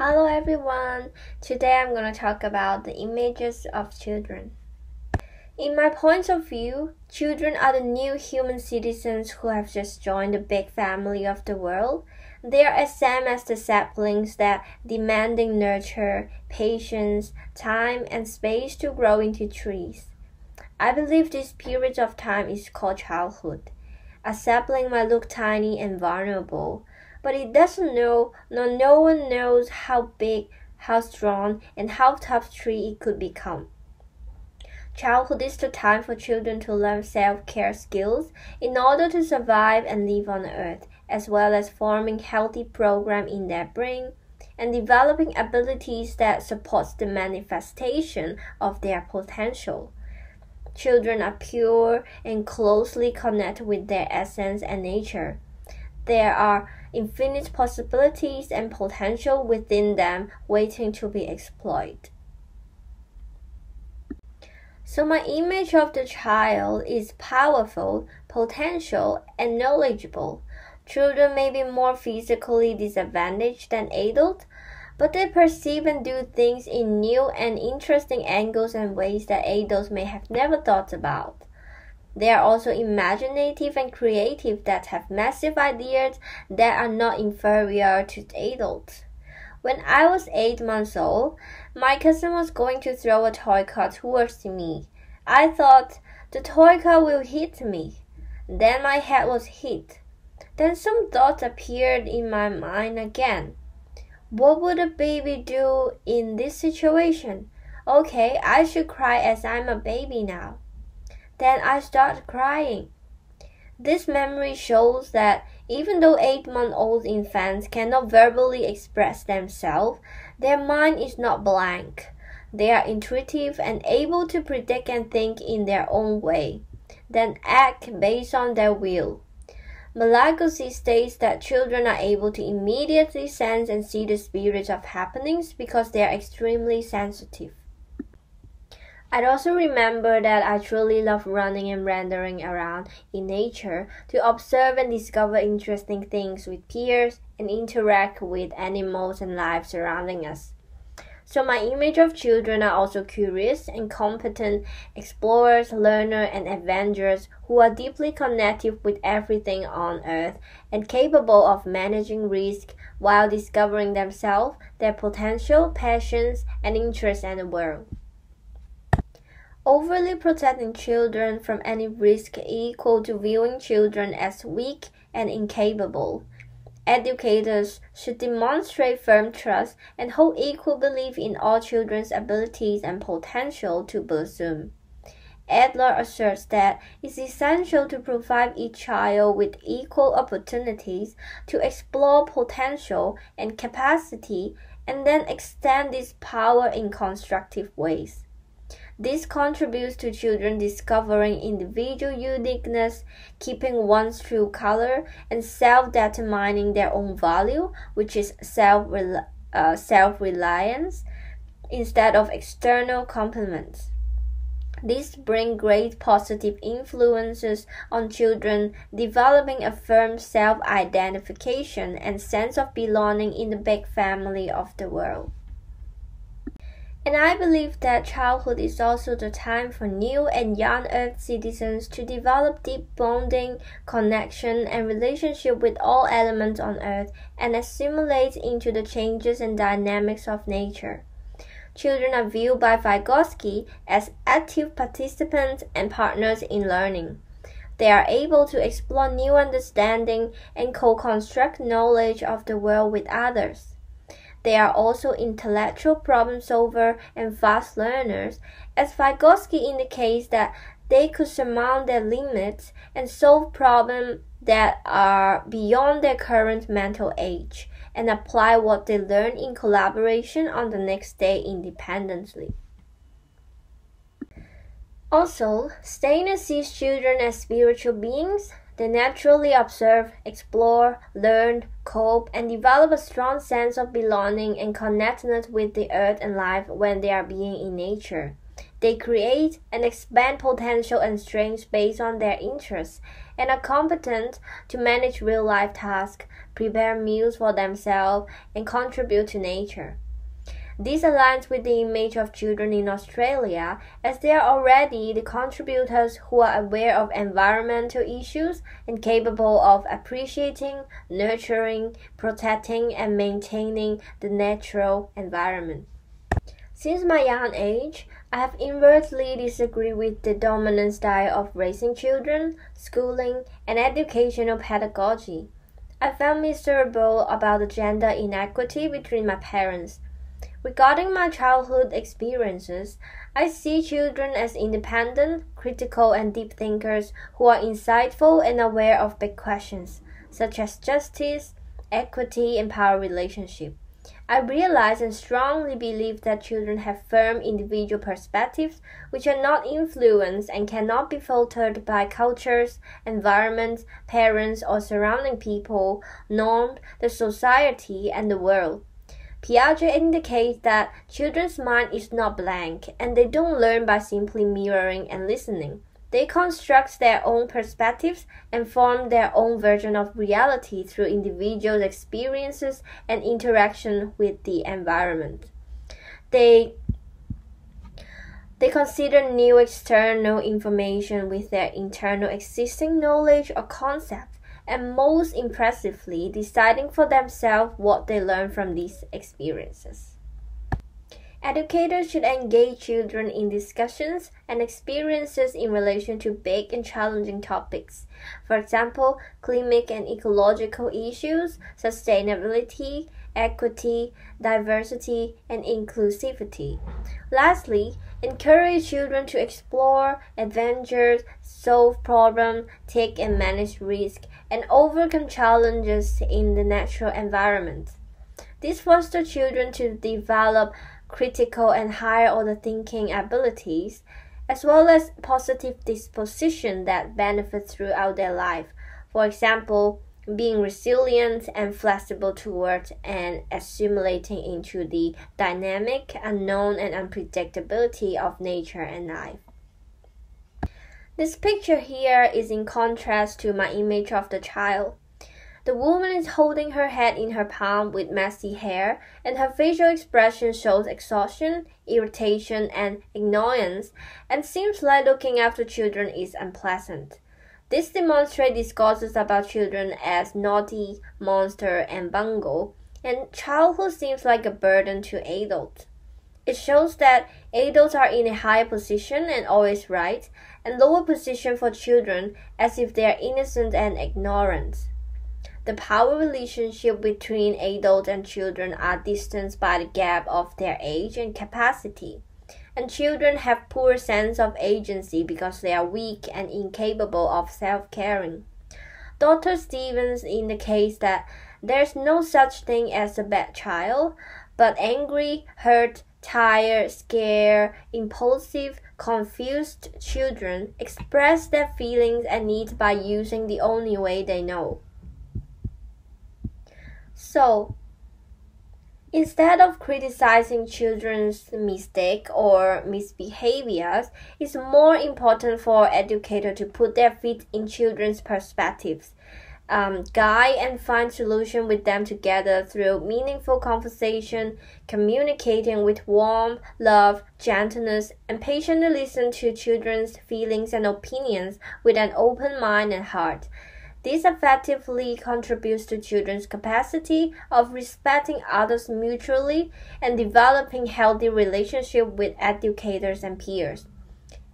Hello everyone! Today I'm going to talk about the images of children. In my point of view, children are the new human citizens who have just joined the big family of the world. They are as same as the saplings that demanding nurture, patience, time, and space to grow into trees. I believe this period of time is called childhood. A sapling might look tiny and vulnerable, but it doesn't know, no, no one knows how big, how strong, and how tough tree it could become. Childhood is the time for children to learn self-care skills in order to survive and live on earth, as well as forming healthy program in their brain and developing abilities that supports the manifestation of their potential. Children are pure and closely connected with their essence and nature. There are infinite possibilities and potential within them waiting to be exploited. So my image of the child is powerful, potential, and knowledgeable. Children may be more physically disadvantaged than adults, but they perceive and do things in new and interesting angles and ways that adults may have never thought about. They are also imaginative and creative that have massive ideas that are not inferior to adults. When I was eight months old, my cousin was going to throw a toy car towards me. I thought the toy car will hit me. Then my head was hit. Then some thoughts appeared in my mind again. What would a baby do in this situation? Okay, I should cry as I'm a baby now. Then I start crying. This memory shows that even though eight month old infants cannot verbally express themselves, their mind is not blank. They are intuitive and able to predict and think in their own way, then act based on their will. Malaguzzi states that children are able to immediately sense and see the spirit of happenings because they are extremely sensitive. I also remember that I truly love running and wandering around in nature to observe and discover interesting things with peers and interact with animals and life surrounding us. So my image of children are also curious and competent explorers, learners, and adventurers who are deeply connected with everything on earth and capable of managing risk while discovering themselves, their potential, passions, and interests in the world. Overly protecting children from any risk equal to viewing children as weak and incapable. Educators should demonstrate firm trust and hold equal belief in all children's abilities and potential to blossom. Adler asserts that it's essential to provide each child with equal opportunities to explore potential and capacity and then extend this power in constructive ways. This contributes to children discovering individual uniqueness, keeping one's true color, and self-determining their own value, which is self uh, self-reliance, instead of external compliments. This brings great positive influences on children, developing a firm self identification and sense of belonging in the big family of the world. And I believe that childhood is also the time for new and young Earth citizens to develop deep bonding, connection, and relationship with all elements on Earth and assimilate into the changes and dynamics of nature. Children are viewed by Vygotsky as active participants and partners in learning. They are able to explore new understanding and co-construct knowledge of the world with others. They are also intellectual problem solvers and fast learners, as Vygotsky indicates that they could surmount their limits and solve problems that are beyond their current mental age and apply what they learn in collaboration on the next day independently. Also, Steiner sees children as spiritual beings they naturally observe, explore, learn, cope, and develop a strong sense of belonging and connectedness with the earth and life when they are being in nature. They create and expand potential and strengths based on their interests and are competent to manage real life tasks, prepare meals for themselves, and contribute to nature. This aligns with the image of children in Australia, as they are already the contributors who are aware of environmental issues and capable of appreciating, nurturing, protecting, and maintaining the natural environment. Since my young age, I have inversely disagreed with the dominant style of raising children, schooling, and educational pedagogy. I felt miserable about the gender inequity between my parents Regarding my childhood experiences, I see children as independent, critical, and deep thinkers who are insightful and aware of big questions, such as justice, equity, and power relationship. I realize and strongly believe that children have firm individual perspectives which are not influenced and cannot be filtered by cultures, environments, parents, or surrounding people, norms, the society, and the world. Piaget indicates that children's mind is not blank and they don't learn by simply mirroring and listening. They construct their own perspectives and form their own version of reality through individual experiences and interaction with the environment. They they consider new external information with their internal existing knowledge or concept and most impressively, deciding for themselves what they learn from these experiences. Educators should engage children in discussions and experiences in relation to big and challenging topics. For example, climate and ecological issues, sustainability, equity, diversity, and inclusivity. Lastly, encourage children to explore adventures, solve problems, take and manage risk, and overcome challenges in the natural environment. This fosters children to develop critical and higher order thinking abilities, as well as positive disposition that benefits throughout their life. For example, being resilient and flexible towards and assimilating into the dynamic, unknown, and unpredictability of nature and life. This picture here is in contrast to my image of the child. The woman is holding her head in her palm with messy hair, and her facial expression shows exhaustion, irritation, and annoyance, and seems like looking after children is unpleasant. This demonstrates discourses about children as naughty, monster, and bungle, and childhood seems like a burden to adults. It shows that adults are in a higher position and always right, and lower position for children as if they are innocent and ignorant. The power relationship between adults and children are distanced by the gap of their age and capacity. And children have poor sense of agency because they are weak and incapable of self-caring. Dr. Stevens indicates that there's no such thing as a bad child, but angry, hurt, tired, scared, impulsive, confused children express their feelings and needs by using the only way they know. So, instead of criticizing children's mistake or misbehaviors, it's more important for educators to put their feet in children's perspectives um, guide and find solution with them together through meaningful conversation, communicating with warmth, love, gentleness, and patiently listen to children's feelings and opinions with an open mind and heart. This effectively contributes to children's capacity of respecting others mutually and developing healthy relationships with educators and peers.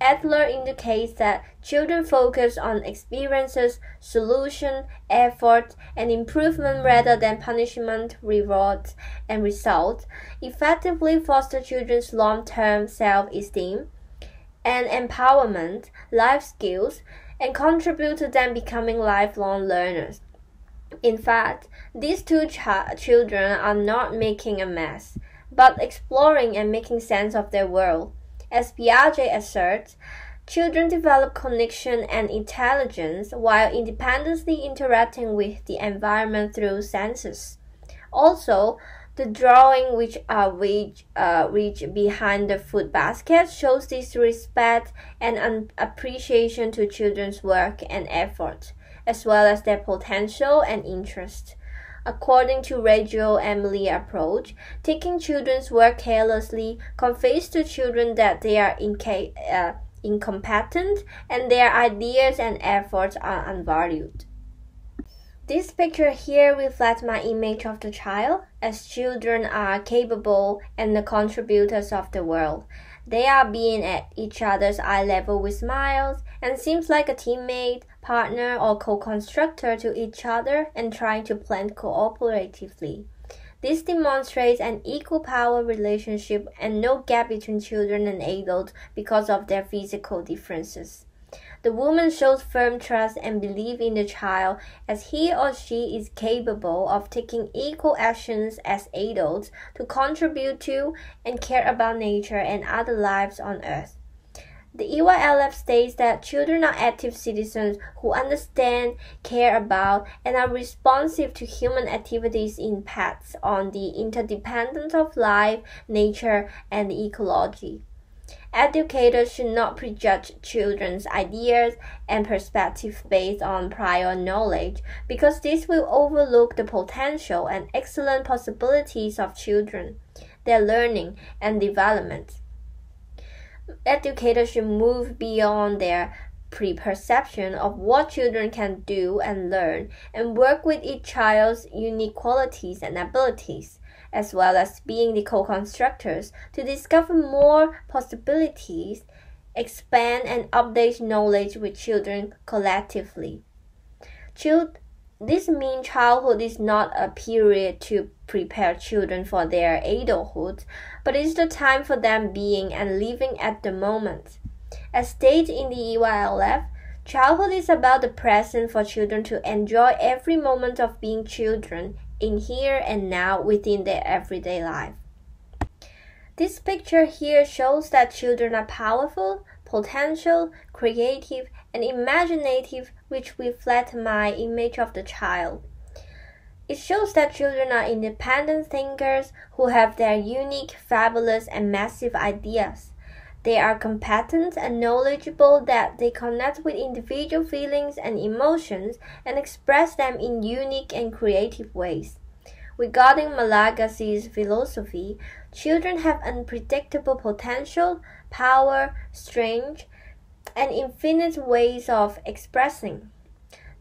Adler indicates that children focus on experiences, solution, effort, and improvement rather than punishment, rewards, and results, effectively foster children's long-term self-esteem and empowerment, life skills, and contribute to them becoming lifelong learners. In fact, these two ch- children are not making a mess, but exploring and making sense of their world. As Piaget asserts, children develop connection and intelligence while independently interacting with the environment through senses. Also, the drawing which are which, uh, which behind the food basket shows this respect and appreciation to children's work and effort, as well as their potential and interest. According to Reggio Emilia approach, taking children's work carelessly conveys to children that they are inca- uh, incompetent and their ideas and efforts are unvalued. This picture here reflects my image of the child, as children are capable and the contributors of the world. They are being at each other's eye level with smiles and seems like a teammate, partner, or co-constructor to each other and trying to plan cooperatively. This demonstrates an equal power relationship and no gap between children and adults because of their physical differences. The woman shows firm trust and belief in the child as he or she is capable of taking equal actions as adults to contribute to and care about nature and other lives on earth. The EYLF states that children are active citizens who understand, care about, and are responsive to human activities' impacts on the interdependence of life, nature, and ecology. Educators should not prejudge children's ideas and perspectives based on prior knowledge because this will overlook the potential and excellent possibilities of children, their learning and development. Educators should move beyond their preperception of what children can do and learn and work with each child's unique qualities and abilities as well as being the co-constructors to discover more possibilities, expand and update knowledge with children collectively. Child, this means childhood is not a period to prepare children for their adulthood, but is the time for them being and living at the moment. As stated in the EYLF, childhood is about the present for children to enjoy every moment of being children in here and now within their everyday life. This picture here shows that children are powerful, potential, creative, and imaginative, which reflect my image of the child. It shows that children are independent thinkers who have their unique, fabulous, and massive ideas. They are competent and knowledgeable that they connect with individual feelings and emotions and express them in unique and creative ways. Regarding Malaguzzi's philosophy, children have unpredictable potential, power, strength, and infinite ways of expressing.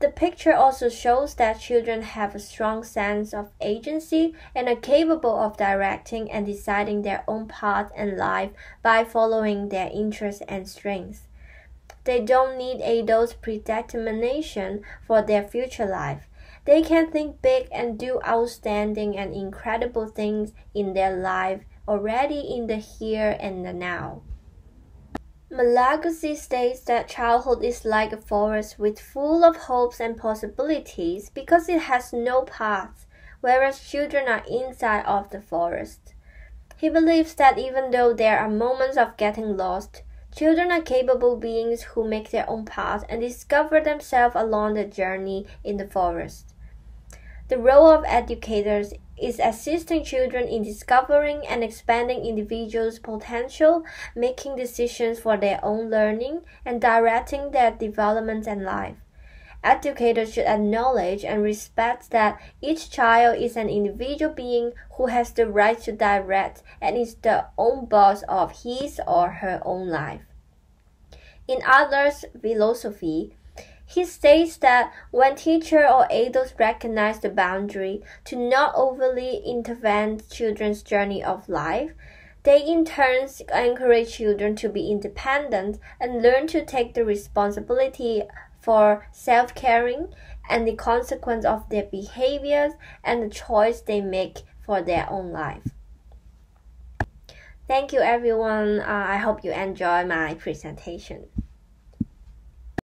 The picture also shows that children have a strong sense of agency and are capable of directing and deciding their own path in life by following their interests and strengths. They don't need adults' predetermination for their future life. They can think big and do outstanding and incredible things in their life already in the here and the now. Malaguzzi states that childhood is like a forest with full of hopes and possibilities because it has no paths, whereas children are inside of the forest. He believes that even though there are moments of getting lost, children are capable beings who make their own path and discover themselves along the journey in the forest. The role of educators is assisting children in discovering and expanding individuals' potential, making decisions for their own learning, and directing their development and life. Educators should acknowledge and respect that each child is an individual being who has the right to direct and is the own boss of his or her own life. In Adler's philosophy, he states that when teacher or adults recognize the boundary to not overly intervene children's journey of life, they in turn encourage children to be independent and learn to take the responsibility for self-caring and the consequence of their behaviors and the choice they make for their own life. Thank you everyone. Uh, I hope you enjoy my presentation.